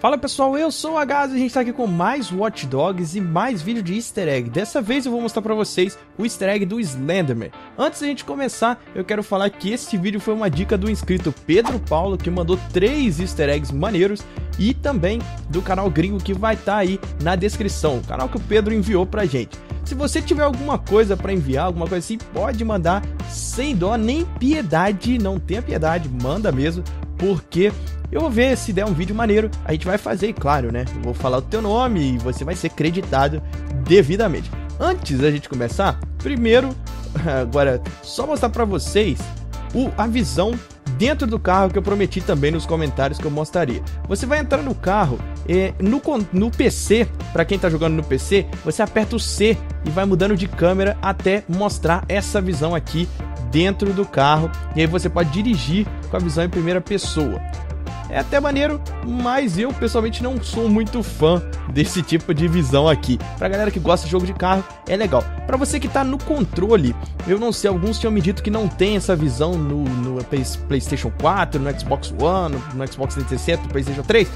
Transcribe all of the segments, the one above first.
Fala pessoal, eu sou o Gaz e a gente tá aqui com mais Watch Dogs e mais vídeo de easter egg. Dessa vez eu vou mostrar pra vocês o easter egg do Slenderman. Antes da gente começar, eu quero falar que esse vídeo foi uma dica do inscrito Pedro Paulo, que mandou três easter eggs maneiros e também do canal gringo que vai estar tá aí na descrição, o canal que o Pedro enviou pra gente. Se você tiver alguma coisa para enviar, alguma coisa assim, pode mandar sem dó nem piedade, não tenha piedade, manda mesmo, porque eu vou ver se der um vídeo maneiro, a gente vai fazer, claro, né? Eu vou falar o teu nome e você vai ser creditado devidamente. Antes da gente começar, primeiro, agora só mostrar para vocês o, a visão dentro do carro que eu prometi também nos comentários que eu mostraria. Você vai entrar no carro, é, no, no PC, para quem tá jogando no PC, você aperta o C e vai mudando de câmera até mostrar essa visão aqui dentro do carro. E aí você pode dirigir com a visão em primeira pessoa. É até maneiro, mas eu pessoalmente não sou muito fã desse tipo de visão aqui. Pra galera que gosta de jogo de carro, é legal. Pra você que tá no controle, eu não sei, alguns tinham me dito que não tem essa visão no, no PlayStation 4, no Xbox One, no Xbox 360, no PlayStation 3.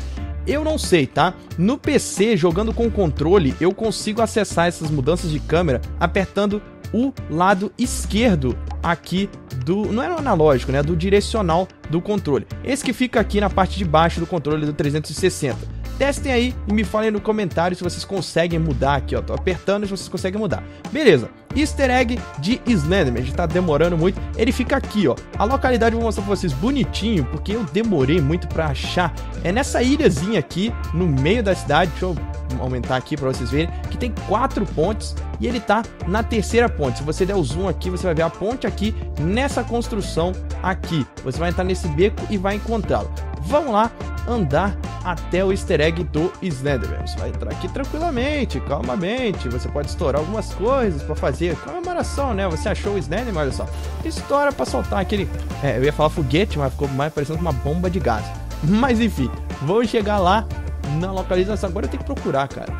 Eu não sei, tá? No PC, jogando com controle, eu consigo acessar essas mudanças de câmera apertando o lado esquerdo aqui do. Não é analógico, né? Do direcional do controle. Esse que fica aqui na parte de baixo do controle do 360. Testem aí e me falem no comentário se vocês conseguem mudar aqui, ó. Tô apertando e vocês conseguem mudar. Beleza. Easter egg de Slenderman. Gente tá demorando muito. Ele fica aqui, ó. A localidade eu vou mostrar pra vocês bonitinho, porque eu demorei muito pra achar. É nessa ilhazinha aqui, no meio da cidade. Deixa eu aumentar aqui para vocês verem, que tem quatro pontes e ele tá na terceira ponte. Se você der o zoom aqui, você vai ver a ponte aqui nessa construção aqui. Você vai entrar nesse beco e vai encontrá-lo. Vamos lá andar até o easter egg do Slenderman. Você vai entrar aqui tranquilamente, calmamente. Você pode estourar algumas coisas para fazer comemoração, né? Você achou o Slenderman, olha só. Estoura para soltar aquele. É, eu ia falar foguete, mas ficou mais parecendo uma bomba de gás. Mas enfim, vamos chegar lá na localização. Agora eu tenho que procurar, cara.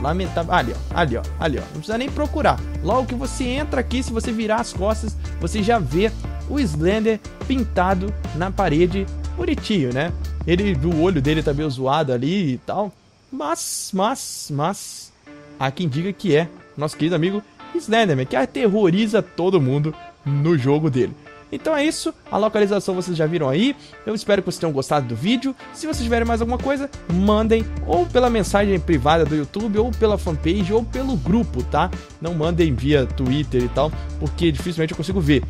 Lamentável. Ali, ó. Ali, ó. Ali, ó. Não precisa nem procurar. Logo que você entra aqui, se você virar as costas, você já vê o Slender pintado na parede. Bonitinho, né? Ele, o olho dele tá meio zoado ali e tal. Mas, mas, mas. Há quem diga que é nosso querido amigo Slenderman, que aterroriza todo mundo no jogo dele. Então é isso, a localização vocês já viram aí. Eu espero que vocês tenham gostado do vídeo. Se vocês tiverem mais alguma coisa, mandem ou pela mensagem privada do YouTube, ou pela fanpage, ou pelo grupo, tá? Não mandem via Twitter e tal, porque dificilmente eu consigo ver.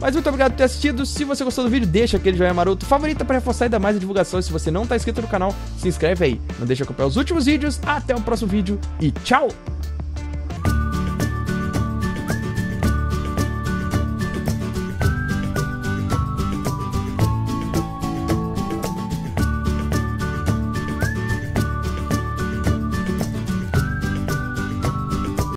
Mas muito obrigado por ter assistido. Se você gostou do vídeo, deixa aquele joinha maroto, favorita para reforçar ainda mais a divulgação. Se você não está inscrito no canal, se inscreve aí. Não deixe de acompanhar os últimos vídeos. Até o próximo vídeo e tchau!